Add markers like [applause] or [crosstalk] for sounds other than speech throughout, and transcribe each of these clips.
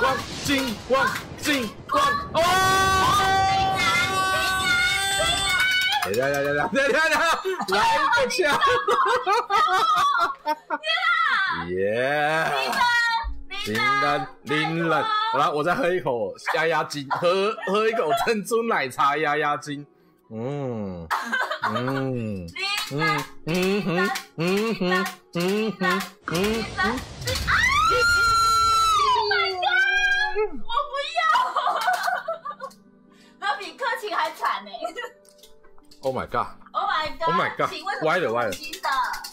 光，金光，金光，哦！来来来来来来来，来一个枪！耶！林人，林人，好了，我再喝一口压压惊，喝喝一口珍珠奶茶压压惊。嗯嗯嗯嗯嗯嗯嗯嗯嗯嗯哼。[laughs] 我不要，那比克勤还惨呢。Oh my god！Oh my god！Oh my god！歪了歪了。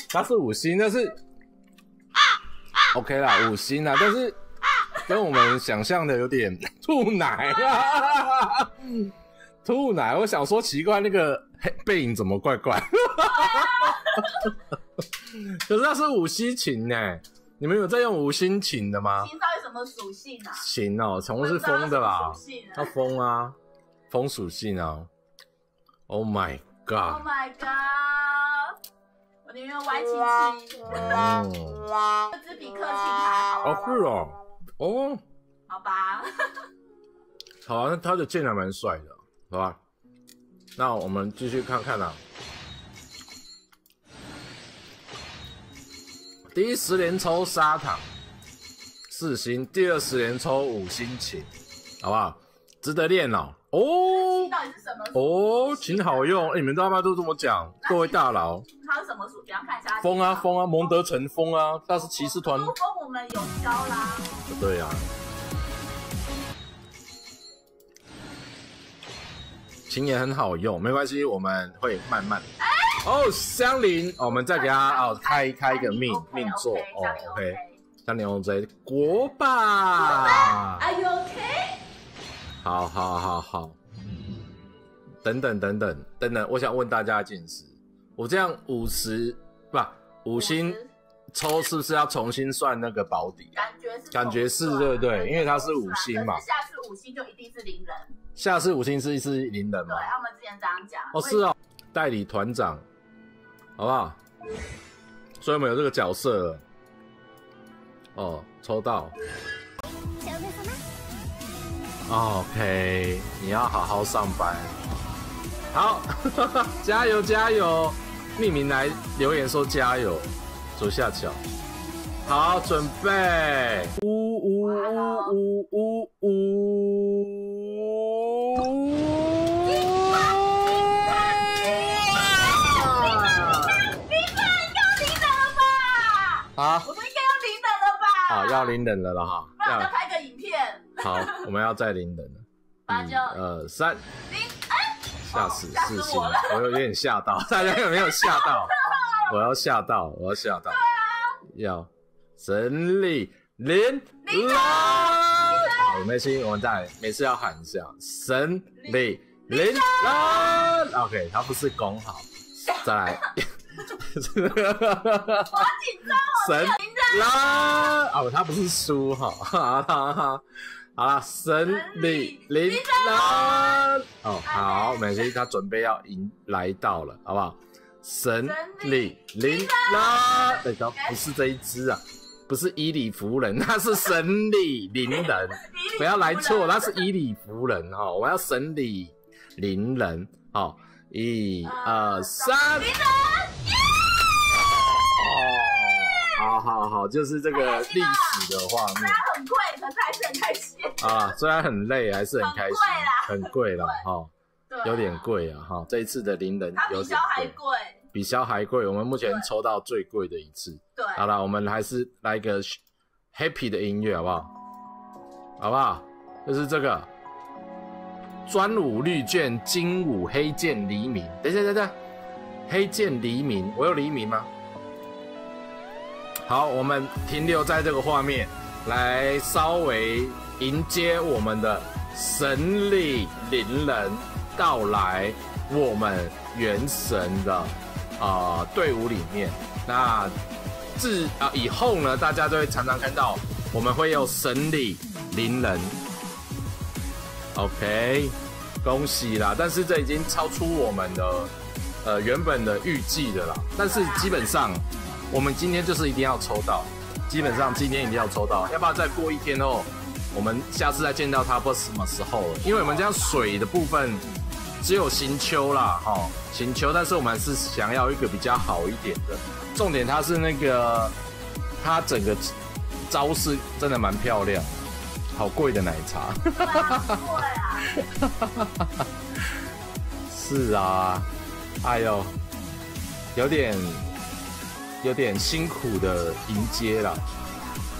它是五星，但是 OK 啦，五星啦，但是跟我们想象的有点 [laughs] 吐奶啊，吐奶。我想说奇怪，那个背影怎么怪怪？[laughs] 可是它是五星琴呢，你们有在用五星琴的吗？琴到底什么属性啊？琴哦，宠物是风的啦，它风啊，风属性啊。Oh my god！Oh my god！我宁愿歪七七。哦。[laughs] 这支比克琴还好。哦，是哦。哦。好吧。好啊，那他的剑还蛮帅的，好吧？那我们继续看看啊。第一十连抽砂糖四星，第二十连抽五星琴，好不好？值得练哦。哦，到底是什么？哦，琴好用，你们大家都这么讲，各位大佬。它是什么属？给他看一下。风啊风啊，蒙德城风啊，那是骑士团。风我们有教啦。对呀。琴也很好用，没关系，我们会慢慢。哦，香菱，我们再给他 [laughs] 哦开开一个命命座哦，OK。香菱 OJ 国霸。Are you OK？好好好好，等等等等等等，我想问大家一件事：我这样五十不五星抽，是不是要重新算那个保底？感觉是，感觉是对不对？因为它是五星嘛。下次五星就一定是零人。下次五星是是零人吗？对，他们之前这样讲。哦，是哦，代理团长，好不好？所以我们有这个角色了。哦，抽到。OK，你要好好上班。好，[laughs] 加油加油！匿名来留言说加油，左下角。好，准备。呜呜呜呜呜呜！啊！我们应该要零等了吧？好，要零等了了哈。不然就拍个影片。好，我们要再零等了。[laughs] 一、二、三，零！哎，吓死四星，我有点吓到，[laughs] 大家有没有吓到？[laughs] 我要吓到，我要吓到。对啊要神力零零！好，没事，我们再每次要喊一下神力零零。OK，他不是攻好，再来。好紧张哦！神啦！哦，他不是输哈，哈哈哈。好了，神力临人哦，好，美琪他准备要迎来到了，好不好？神力临人，对的，不是这一只啊，不是以理服人，他是神力临人，[laughs] 不要来错，他是以理服人哈，我要神力临人，好，一二三。好好好，就是这个历史的画面。虽然很贵，可是还是很开心。啊，虽然很累，还是很开心。很贵啦，哈，有点贵啊，哈。这一次的零人比肖还贵，比肖还贵。我们目前抽到最贵的一次。对。好了，我们还是来一个 happy 的音乐，好不好？好不好？就是这个专武绿卷金武黑剑黎明。等一下，等一下，黑剑黎明，我有黎明吗？好，我们停留在这个画面，来稍微迎接我们的神力灵人到来，我们元神的啊队伍里面。那自啊以后呢，大家都会常常看到，我们会有神力灵人。OK，恭喜啦！但是这已经超出我们的呃原本的预计的啦。但是基本上。我们今天就是一定要抽到，基本上今天一定要抽到，要不要再过一天后，我们下次再见到他不知什么时候了，因为我们这样水的部分只有行秋啦，哈，行秋，但是我们还是想要一个比较好一点的，重点它是那个它整个招式真的蛮漂亮，好贵的奶茶，贵啊，[laughs] 是啊，哎呦，有点有点辛苦的迎接了，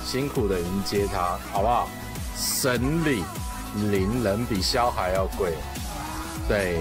辛苦的迎接他，好不好？神里绫人比萧还要贵，对，